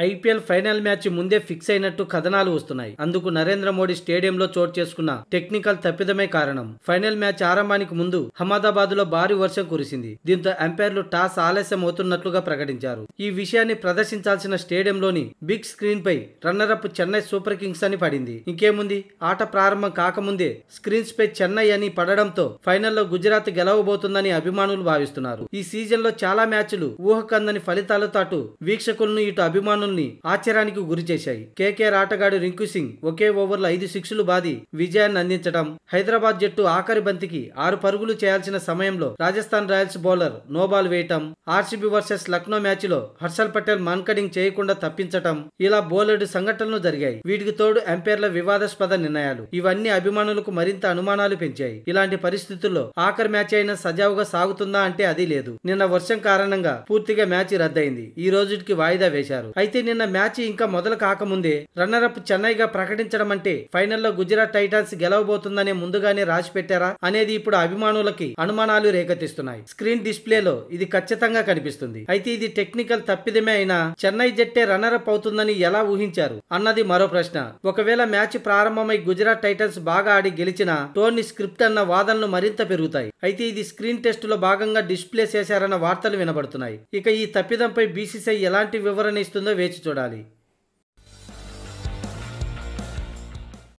IPL final match ముందే fix అయినట్టు కథనాలు వస్తున్నాయి. అందుకు నరేంద్ర మోడీ స్టేడియంలో చోటు చేసుకున్న టెక్నికల్ తప్పిదమే కారణం. ఫైనల్ మ్యాచ్ ఆరంభానికి ముందు అహ్మదాబాద్లో భారీ వర్షం కురిసింది. దీంతో అంపైర్లు టాస్ ఆలస్యం అవుతున్నట్లుగా ప్రకటించారు. ఈ విషయాన్ని ప్రదర్శించాల్సిన స్టేడియంలోని బిగ్ స్క్రీన్ పై runner up Chennai Super Kings అని పడింది. ఇంకేముంది? ఆట ప్రారంభం కాకముందే స్క్రీన్స్ పై చెన్నై అని పడడంతో ఫైనల్లో గుజరాత్ గెలవబోతుందని అభిమానులు భావిస్తున్నారు. ఈ సీజన్లో చాలా మ్యాచ్లు ఊహకందని ఫలితాలతో అటు వీక్షకులను ఇటు అభిమానుల్ని ఆశ్చర్యానికి గురి చేశాయి. కేకేఆర్ ఆటగాడు రింకు సింగ్ ఒకే ఓవర్లో ఐదు సిక్స్లు బాది విజయాన్ని అందించడం హైదరాబాద్ జట్టు ఆఖరి బంతికి ఆరు పరుగులు చేయాల్సిన సమయంలో Rajasthan Royals bowler no ball వేయటం ఆర్సీబీ వర్సెస్ లక్నో మ్యాచ్లో హర్షల్ పటేల్ మాన్కడింగ్ చేయకుండా తప్పించటం ఇలా బోలెడు సంఘటనలు జరిగాయి. వీటికి తోడు అంపైర్ల వివాదాస్పద నిర్ణయాలు. ఇవన్నీ అభిమానులకు మరింత అనుమానాలు పెంచాయి. ఇలాంటి పరిస్థితుల్లో ఆఖరి మ్యాచ్ అయినా సజావుగా సాగుతుందా అంటే అది లేదు. నిన్న వర్షం కారణంగా పూర్తిగా మ్యాచ్ రద్దయింది. ఈ రోజుకి వాయిదా వేశారు. అయితే నిన్న మ్యాచ్ ఇంకా మొదలు కాకముందే రన్నర్ అప్ చెన్నైగా ప్రకటించడం అంటే ఫైనల్లో గుజరాత్ టైటాన్స్ గెలవబోతుందనే ముందుగానే రాసి పెట్టారా అనేది ఇప్పుడు అభిమానులకి అనుమానాలు రేకెత్తిస్తున్నాయి. స్క్రీన్ డిస్ప్లేలో ఇది ఖచ్చితంగా కనిపిస్తుంది. అయితే ఇది టెక్నికల్ తప్పిదమే అయినా చెన్నై జట్టే రన్నర్ అప్ అవుతుందని ఎలా ఊహించారు అన్నది మరో ప్రశ్న. ఒకవేళ మ్యాచ్ ప్రారంభమై గుజరాత్ టైటన్స్ బాగా ఆడి గెలిచినా టోర్ని స్క్రిప్ట్ అన్న వాదనలు మరింత పెరుగుతాయి. అయితే ఇది స్క్రీన్ టెస్ట్లో భాగంగా డిస్ప్లే చేశారన్న వార్తలు వినబడుతున్నాయి. ఇక ఈ తప్పిదంపై బీసీసీఐ ఎలాంటి వివరణ ఇస్తుందో వేచి చూడాలి.